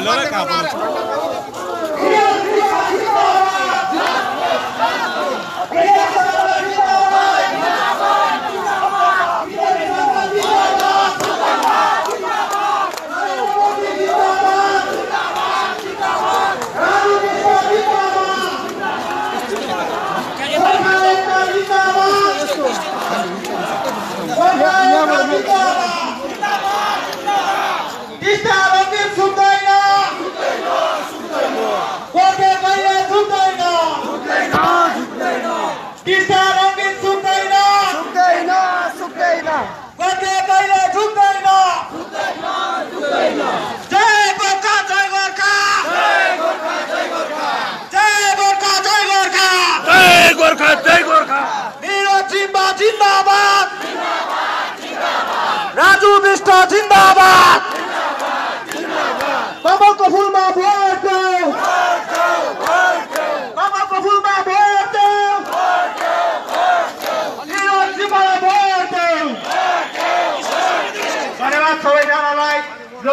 चोटालाई होइन मोटालाई भोटालाई भोटालाई चोटालाई होइन मोटालाई भोटालाई भोटालाई विमल गुरुङ जिन्दाबाद जिन्दाबाद जिन्दाबाद मोहन घिसिङ जिन्दाबाद जिन्दाबाद जिन्दाबाद भोट जय गोर्खा जय गोर्खा जय गोर्खा जय गोर्खा जय गोर्खा जय गोर्खा निरज जिम्बा जिन्दाबाद राजु विष्ट जिन्दाबाद कमलको फुलमा भोट देऊ कमलको फुलमा भोट देऊ निरज जिम्बालाई भोट देऊ धन्यवाद सबैजनालाई र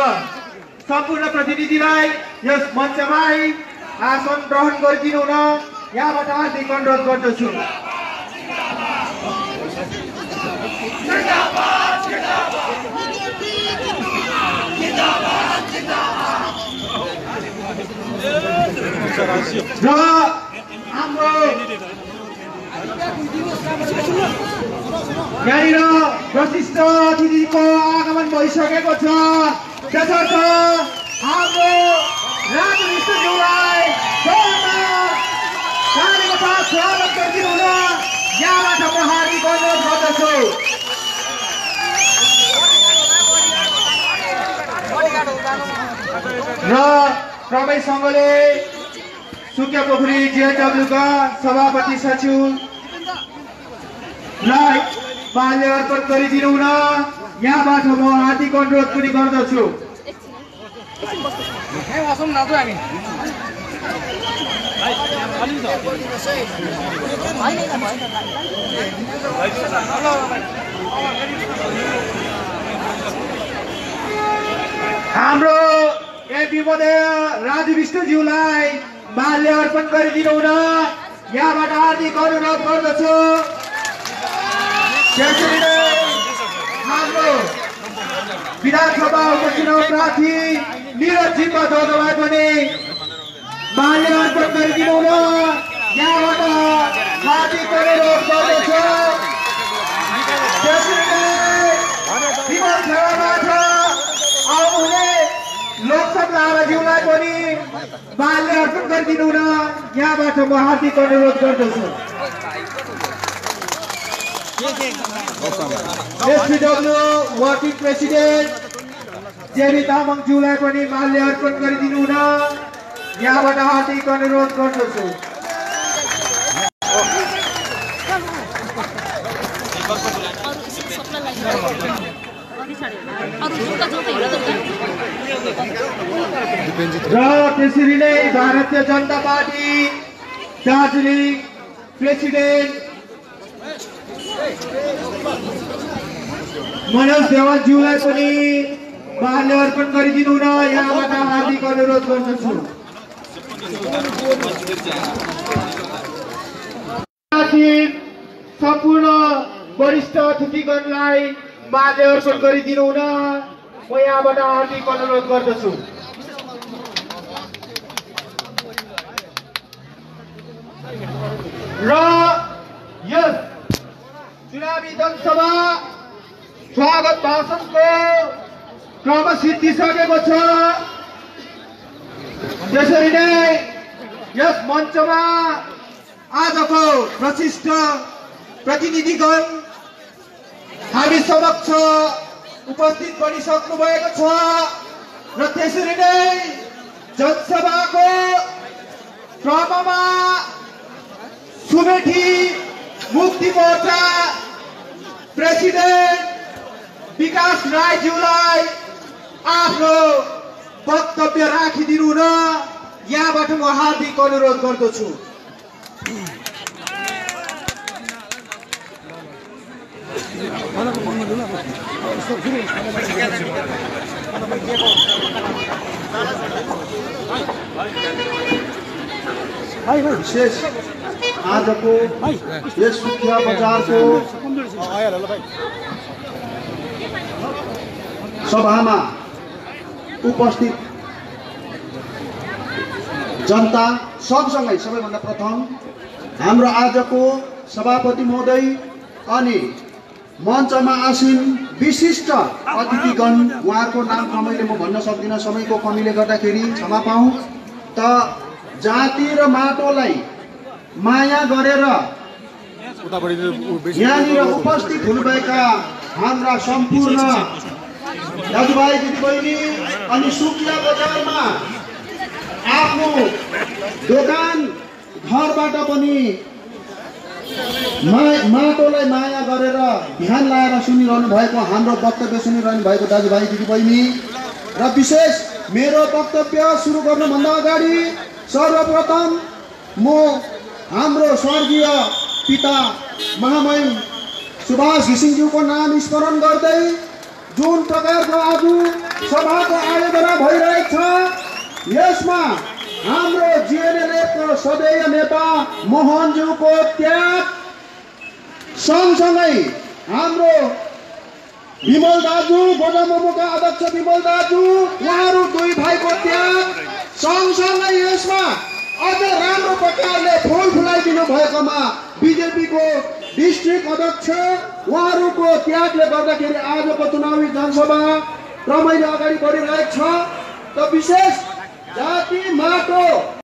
सम्पूर्ण प्रतिनिधिलाई यस मञ्चमै आसन ग्रहण गरिदिनु हुन यहाँबाट हार्दिक अनुरोध गर्दछु र हाम्रो यहाँनिर प्रशिष्ट अतिथिको आगमन भइसकेको छ त्यसर्थ हाम्रो राजनीतिज्यूलाई कार्यको साथ स्वागत गरिदिनु हुन यहाँबाट म हार्दिक अनुरोध गर्दछु र क्रमैसँगले सुकिया पोखरी जिएडब्ल्यूका सभापति सचिव लाई माल्य अर्पण गरिदिनु हुन यहाँबाट म हार्दिक अनुरोध पनि गर्दछु हाम्रो एमपी महोदय राजु विष्णुज्यूलाई माल्य अर्पण गरिदिनु हुन यहाँबाट हार्दिक अनुरोध गर्दछु हाम्रो विधानसभा उपचुनाव प्रार्थी निरज जिम्बा दाजुभाइ पनि माल्य अर्पण गरिदिनु हुन यहाँबाट हार्दिक अनुरोध नै लोकसभा पनि माल्य अर्पण गरिदिनु हुन यहाँबाट म हार्दिक अनुरोध गर्दछु एसपिडब्ल्यू वर्किङ प्रेसिडेन्ट जेबी तामाङज्यूलाई पनि माल्य अर्पण गरिदिनु हुन यहाँबाट हार्दिक अनुरोध गर्दछु र त्यसरी नै भारतीय जनता पार्टी दार्जिलिङ प्रेसिडेन्ट मनोज देवानज्यूलाई पनि माल्य अर्पण गरिदिनु हुन यहाँबाट हार्दिक अनुरोध गर्दछु। सम्पूर्ण वरिष्ठ अतिथिगणलाई माल्य अर्पण गरिदिनु हुन म यहाँबाट हार्दिक अनुरोध गर्दछु। र यस चुनावी जनसभा स्वागत भाषणको क्रम सिद्धिसकेको छ त्यसरी नै यस मञ्चमा आजको प्रशिष्ट प्रतिनिधिगण हामी समक्ष उपस्थित गरिसक्नु भएको छ र त्यसरी नै जनसभाको क्रममा सुमेठी मुक्ति मोर्चा प्रेसिडेन्ट विकास राईज्यूलाई आफ्नो वक्तव्य राखिदिनु हुन यहाँबाट म हार्दिक अनुरोध गर्दछु। विशेष आजको यस सुखिया बजारको सभामा उपस्थित जनता सँगसँगै सबैभन्दा प्रथम हाम्रो आजको सभापति महोदय अनि मञ्चमा आसीन विशिष्ट अतिथिगण उहाँहरूको नाम क्रमैले म भन्न सक्दिनँ। समयको कमीले गर्दाखेरि क्षमा पाऊँ। त जाति र माटोलाई माया गरेर यहाँनिर उपस्थित हुनुभएका हाम्रा सम्पूर्ण दाजुभाइ दिदीबहिनी अनि सुकिया बजारमा आफ्नो दोकान घरबाट पनि मा माटोलाई माया गरेर ध्यान लाएर सुनिरहनु भएको हाम्रो वक्तव्य सुनिरहनु भएको दाजुभाइ दिदीबहिनी। र विशेष मेरो वक्तव्य सुरु गर्नुभन्दा अगाडि सर्वप्रथम म हाम्रो स्वर्गीय पिता महामहिम सुभाष घिसिङज्यूको नाम स्मरण गर्दै जुन प्रकारको आज सभाको आयोजना भइरहेको छ यसमा हाम्रो जिएनएलएफको सदैव नेता मोहनज्यूको त्याग सँगसँगै हाम्रो विमल दाजु गोजामोमोका अध्यक्ष विमल दाजु उहाँहरू दुई भाइको त्याग सँगसँगै यसमा अझ राम्रो प्रकारले फुल फुलाइदिनु भएकोमा बिजेपीको डिस्ट्रिक्ट अध्यक्ष उहाँहरूको त्यागले गर्दाखेरि आजको चुनावी जनसभा क्रमैले अगाडि बढिरहेको छ। त विशेष जाति माटो